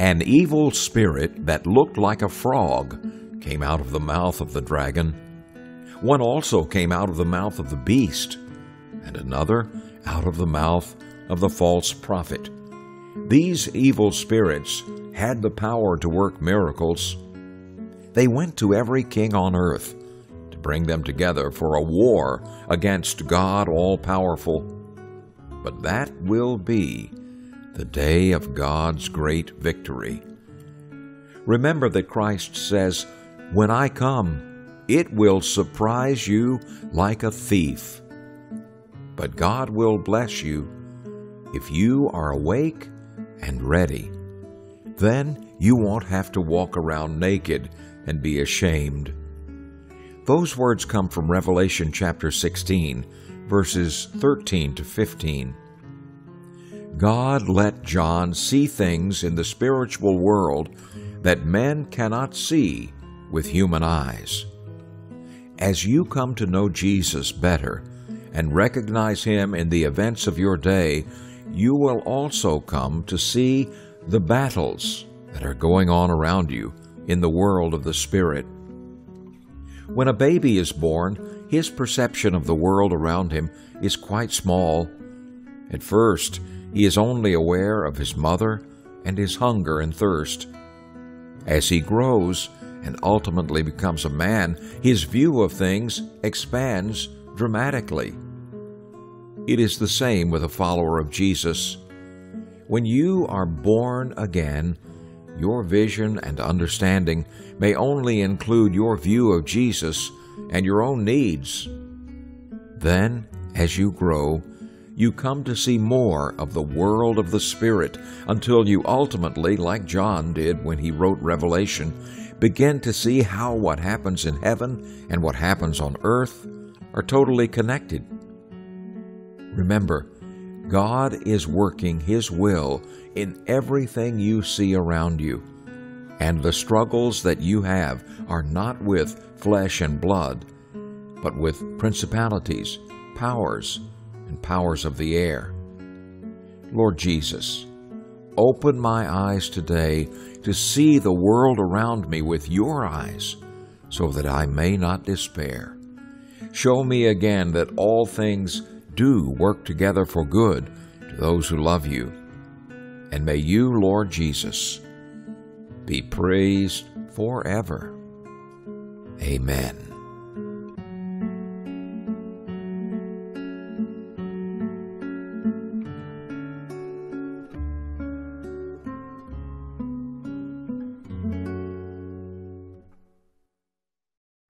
An evil spirit that looked like a frog came out of the mouth of the dragon. One also came out of the mouth of the beast, and another out of the mouth of the false prophet. These evil spirits had the power to work miracles. They went to every king on earth to bring them together for a war against God all powerful. But that will be the day of God's great victory. Remember that Christ says, When I come, it will surprise you like a thief. But God will bless you if you are awake and ready. Then you won't have to walk around naked and be ashamed. Those words come from Revelation chapter 16, verses 13 to 15. God let John see things in the spiritual world that men cannot see with human eyes. As you come to know Jesus better and recognize Him in the events of your day, you will also come to see the battles that are going on around you in the world of the Spirit. When a baby is born, his perception of the world around him is quite small. At first, he is only aware of his mother and his hunger and thirst. As he grows and ultimately becomes a man, his view of things expands dramatically. It is the same with a follower of Jesus. When you are born again, your vision and understanding may only include your view of Jesus and your own needs. Then, as you grow, you come to see more of the world of the Spirit until you ultimately, like John did when he wrote Revelation, begin to see how what happens in heaven and what happens on earth are totally connected. Remember, God is working His will in everything you see around you, and the struggles that you have are not with flesh and blood, but with principalities, powers, and powers of the air. Lord Jesus, open my eyes today to see the world around me with your eyes, so that I may not despair. Show me again that all things do work together for good to those who love you. And may you, Lord Jesus, be praised forever. Amen.